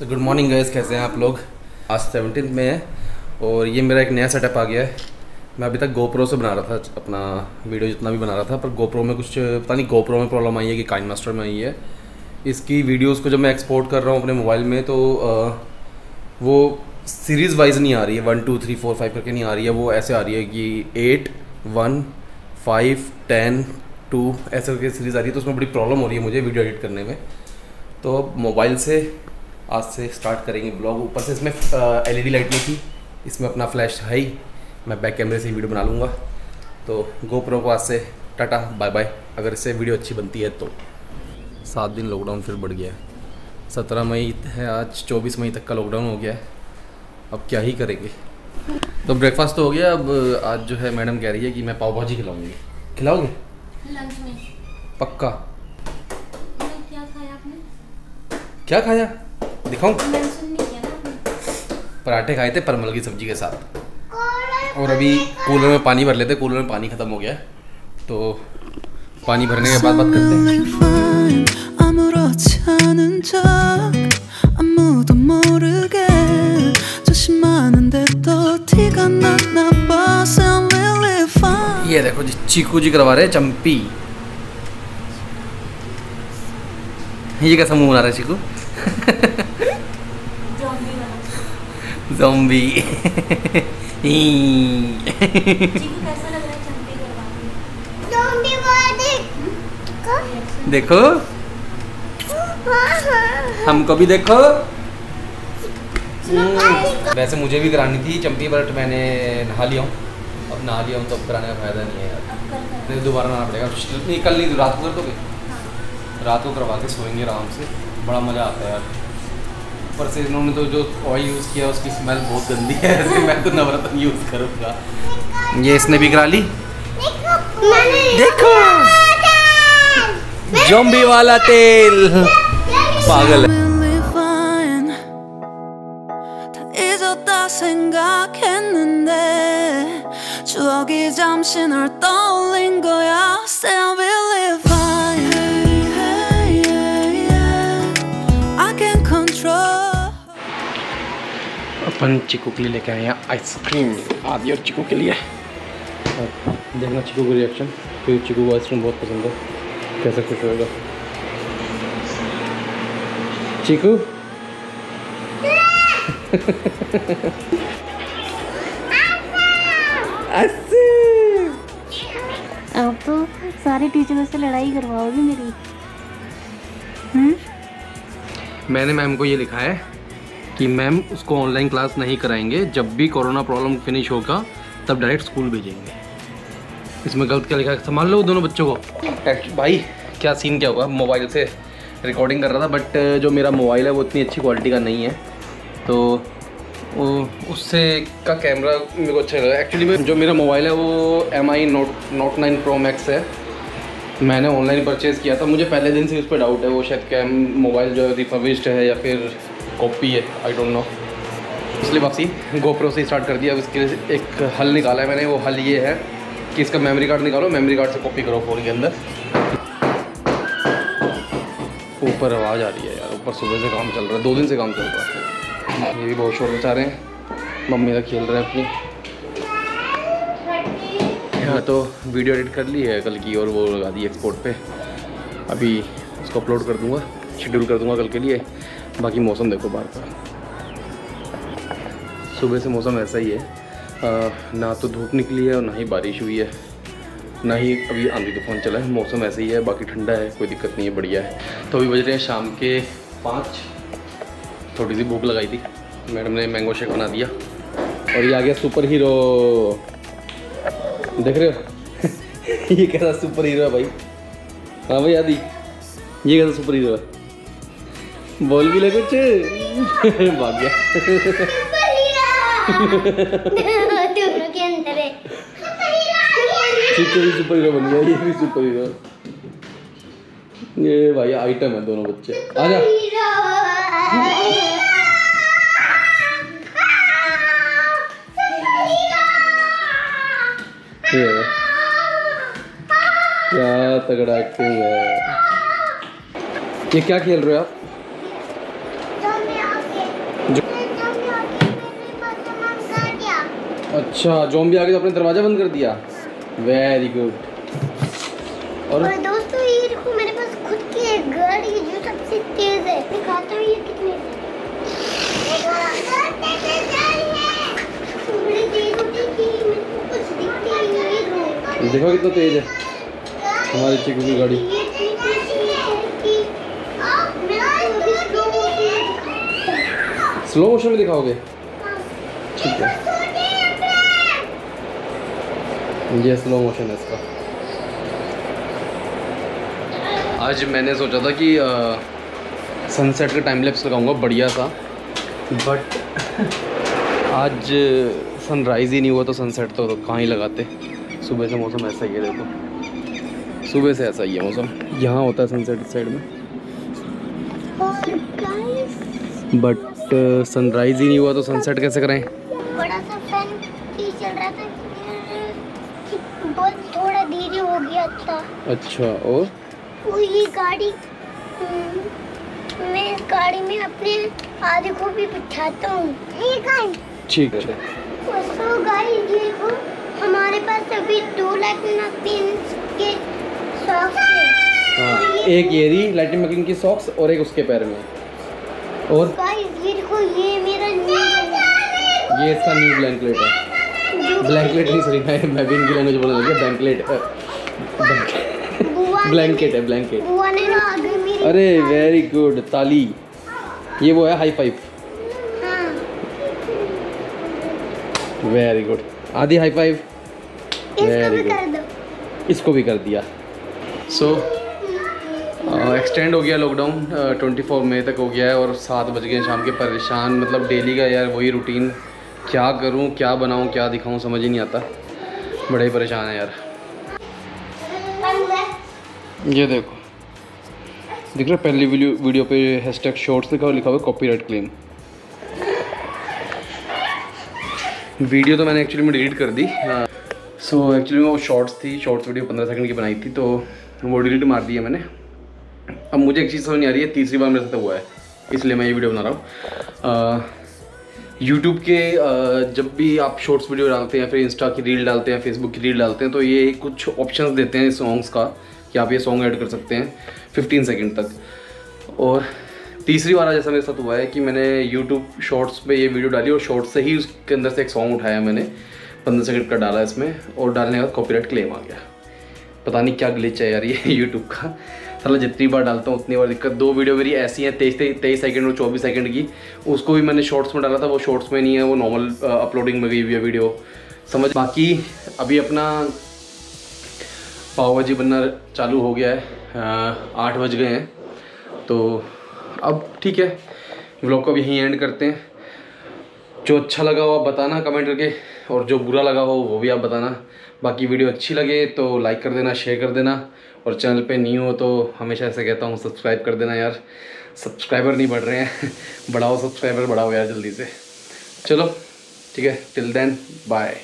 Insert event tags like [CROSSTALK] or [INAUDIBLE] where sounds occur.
So good morning gas कैसे हैं आप लोग? आज सेवनटीन में है और ये मेरा एक नया सेटअप आ गया है। मैं अभी तक गोप्रो से बना रहा था अपना वीडियो जितना भी बना रहा था पर गोप्रो में कुछ पता नहीं गोप्रो में प्रॉब्लम आई है कि काइन मास्टर में आई है। इसकी वीडियोस को जब मैं एक्सपोर्ट कर रहा हूँ अपने मोबाइल में तो आ, वो सीरीज़ वाइज नहीं आ रही है। One two three four five करके नहीं आ रही है। वो ऐसे आ रही है कि eight one five ten two ऐसे करके सीरीज़ आ रही है। तो उसमें बड़ी प्रॉब्लम हो रही है मुझे वीडियो एडिट करने में। तो अब मोबाइल से आज से स्टार्ट करेंगे ब्लॉग ऊपर से इसमें एलईडी लाइट नहीं थी। इसमें अपना फ्लैश है ही। मैं बैक कैमरे से ही वीडियो बना लूँगा। तो गोप्रो को आज से टाटा बाय बाय अगर इससे वीडियो अच्छी बनती है तो। सात दिन लॉकडाउन फिर बढ़ गया। है सत्रह मई है आज चौबीस मई तक का लॉकडाउन हो गया। है अब क्या ही करेंगे। तो ब्रेकफास्ट तो हो गया। अब आज जो है मैडम कह रही है कि मैं पाव भाजी खिलाऊँगी। खिलाओगे? लंच में। पक्का? क्या खाया आपने? क्या खाया? दिखाऊँ? पराठे खाए थे परमल की सब्ज़ी के साथ। और अभी कूलर में पानी भर लेते कूलर में पानी ख़त्म हो गया तो पानी भरने के बाद बात करते हैं। ये देखो जी चीकू जी करवा रहे हैं चंपी। ये कैसा मुँह बना रहा है चीकू? [LAUGHS] है के [LAUGHS] देखो। हमको भी देखो। हम्म, वैसे मुझे भी करानी थी चंपी बट मैंने नहा लिया हूँ। अब नहा लिया हूँ तो अब कराने का फ़ायदा नहीं है यार। दोबारा नहाना पड़ेगा। नहीं कल नहीं रात को कर दोगे? रात को करवा के सोएँगे आराम से। बड़ा मज़ा आता है यार। ऊपर से इन्होंने तो जो ऑयल यूज़ किया उसकी स्मेल बहुत गंदी है ऐसे [LAUGHS] मैं तो नवरत्न यूज़ करूँगा ये इसने भी करा ली देखो जॉम्बी वाला तेल पागल है Really fine 다 잊었다 생각했는데 추억이 잠시 널 떠올린 거야 Still अपन चिकू के लिए लेके आए हैं आइसक्रीम। आदि और चिकू के लिए। और देखना चिकू का रिएक्शन क्योंकि चिकू को आइसक्रीम बहुत पसंद है। कैसे खुश होएगा चिकू? अब तो सारे टीचरों से लड़ाई करवाओगी मेरी। हम्म? मैंने मैम को ये लिखा है कि मैम उसको ऑनलाइन क्लास नहीं कराएँगे। जब भी कोरोना प्रॉब्लम फिनिश होगा, तब डायरेक्ट स्कूल भेजेंगे। इसमें गलत क्या लिखा है? संभाल लो दोनों बच्चों को। भाई, क्या सीन क्या हुआ? मोबाइल से रिकॉर्डिंग कर रहा था बट जो मेरा मोबाइल है, वो इतनी अच्छी क्वालिटी का नहीं है। तो उससे का कैमरा मेरे को अच्छा लगा। एक्चुअली में, जो मेरा मोबाइल है, वो M I Note Note nine Pro Max है। मैंने ऑनलाइन परचेज़ किया था। मुझे पहले दिन से उस पर डाउट है, वो शायद क्या मोबाइल जो है रिफर्बिश्ड है या फिर कॉपी है आई डोंट नो इसलिए वापसी गोप्रो से स्टार्ट कर दिया, अब इसके लिए एक हल निकाला है मैंने, वो हल ये है कि इसका मेमोरी कार्ड निकालो मेमोरी कार्ड से कॉपी करो फ़ोन के अंदर। ऊपर आवाज़ आ रही है यार, ऊपर सुबह से काम चल रहा है, दो दिन से काम चल रहा है। ये भी बहुत शोर मचा रहे हैं, मम्मी का खेल रहे हैं अपनी। हाँ तो वीडियो एडिट कर ली है कल की और वो लगा दी एक्सपोर्ट पे। अभी उसको अपलोड कर दूँगा शेड्यूल कर दूँगा कल के लिए। बाकी मौसम देखो बाहर का। सुबह से मौसम ऐसा ही है। आ, ना तो धूप निकली है और ना ही बारिश हुई है। ना ही अभी आंधी तूफ़ान चला है मौसम ऐसे ही है बाकी ठंडा है कोई दिक्कत नहीं है बढ़िया है। तो अभी बज रहे हैं शाम के पाँच। थोड़ी सी भूख लगाई थी। मैडम ने मैंगो शेक बना दिया। और ये आ गया सुपर हीरो। देख रहे हो? [LAUGHS] ये कैसा सुपर हीरो है भाई? हाँ भाई आदि। ये कैसा सुपर हीरो है? बोल भी ले कुछ। भाग गया। दोनों के अंदर चिक्कू भी सुपर हीरो बन गया, ये भी सुपर हीरो। ये भाई आइटम है दोनों बच्चे। आ जा। क्या तगड़ा एक्टिंग है। ये क्या खेल रहे हो आप? अच्छा जोम्बी आ गए तो अपने दरवाज़ा बंद कर दिया। वेरी गुड और दोस्तों ये देखो मेरे पास खुद की एक गाड़ी है जो सबसे तेज है। दिखाता हूँ ये कितनी देखो, है ही है। कितना तेज है। हमारी चिकू की गाड़ी। है है। स्लो मोशन में दिखाओगे। ठीक है। ये स्लो मोशन है इसका। आज मैंने सोचा था कि सनसेट का टाइम लैप्स लगाऊँगा बढ़िया सा। बट [LAUGHS] आज सनराइज़ ही नहीं हुआ तो सनसेट तो कहाँ ही लगाते। सुबह से मौसम ऐसा ही है देखो। सुबह से ऐसा ही है मौसम। यहाँ होता है सनसेट इस साइड में बट सनराइज़ ही नहीं हुआ तो सनसेट कैसे करें बड़ा सा फ़ैन ही चल रहा था फिर कि बहुत थोड़ा धीरे हो गया था। अच्छा और? वो ये गाड़ी हम्म, मैं इस गाड़ी में अपने आदि को भी बिठाता हूँ। ठीक है। सो गाइस ये देखो हमारे पास अभी दो लाख पिन के सॉक्स है। एक ये रही लाइटिंग मकिंग की सॉक्स और एक उसके पैर में। और? गाइस ये देखो ये मेरा न्यू ये इसका न्यू ब्लैंकलेट है। ब्लैंकलेट नहीं सॉरी मैं मैं भी इनकी लैंग्वेज बोलने लग ब्लैंकलेट ब्लैंकेट [LAUGHS] है ब्लैंकेट अरे वेरी गुड ताली. ये वो है हाई फाइव हाँ। वेरी गुड आधी हाई फाइव वेरी दो। इसको भी कर दिया. सो so, एक्सटेंड हो गया लॉकडाउन ट्वेंटी फोर मई तक हो गया है और सात बज गए शाम के परेशान। मतलब डेली का यार वही रूटीन क्या करूँ क्या बनाऊँ क्या दिखाऊँ समझ ही नहीं आता. बड़े ही परेशान है यार। ये देखो। दिख रहा है पहली वीडियो वीडियो पे हैशटैग शॉर्ट्स लिखा हुआ लिखा हुआ कॉपीराइट क्लेम वीडियो तो मैंने एक्चुअली में डिलीट कर दी। सो एक्चुअली में वो शॉर्ट्स थी शॉर्ट्स वीडियो पंद्रह सेकंड की बनाई थी तो वो डिलीट मार दी है मैंने। अब मुझे एक चीज़ समझ नहीं आ रही है, तीसरी बार मेरे साथ हुआ है, इसलिए मैं ये वीडियो बना रहा हूँ। यूट्यूब के जब भी आप शॉर्ट्स वीडियो डालते हैं, फिर इंस्टा की रील डालते हैं फेसबुक की रील डालते हैं तो ये कुछ ऑप्शंस देते हैं सॉन्ग्स का। कि आप ये सॉन्ग ऐड कर सकते हैं 15 सेकंड तक। और तीसरी बार जैसा मेरे साथ हुआ है कि मैंने यूट्यूब शॉर्ट्स पे ये वीडियो डाली और शॉर्ट्स से ही उसके अंदर से एक सॉन्ग उठाया मैंने, पंद्रह सेकंड का डाला इसमें और डालने के बाद कॉपीराइट क्लेम आ गया। पता नहीं क्या ग्लिच है यार ये [LAUGHS] यूट्यूब का। साला जितनी बार डालता हूँ, उतनी बार दिक्कत। दो वीडियो मेरी ऐसी हैं, तेईस तेईस सेकंड और चौबीस सेकंड की। उसको भी मैंने शॉर्ट्स में डाला था, वो शॉर्ट्स में नहीं है, वो नॉर्मल अपलोडिंग में गई हुई है वीडियो समझ बाकी अभी अपना पाव भाजी बनना चालू हो गया है। आठ बज गए हैं। तो अब ठीक है व्लॉग को अब यहीं एंड करते हैं। जो अच्छा लगा हो आप बताना कमेंट करके, और जो बुरा लगा हो वो भी आप बताना। बाकी वीडियो अच्छी लगे तो लाइक कर देना शेयर कर देना। और चैनल पे न्यू हो तो हमेशा ऐसे कहता हूँ सब्सक्राइब कर देना यार। सब्सक्राइबर नहीं बढ़ रहे हैं। [LAUGHS] बढ़ाओ सब्सक्राइबर बढ़ाओ यार जल्दी से। चलो, ठीक है टिल देन बाय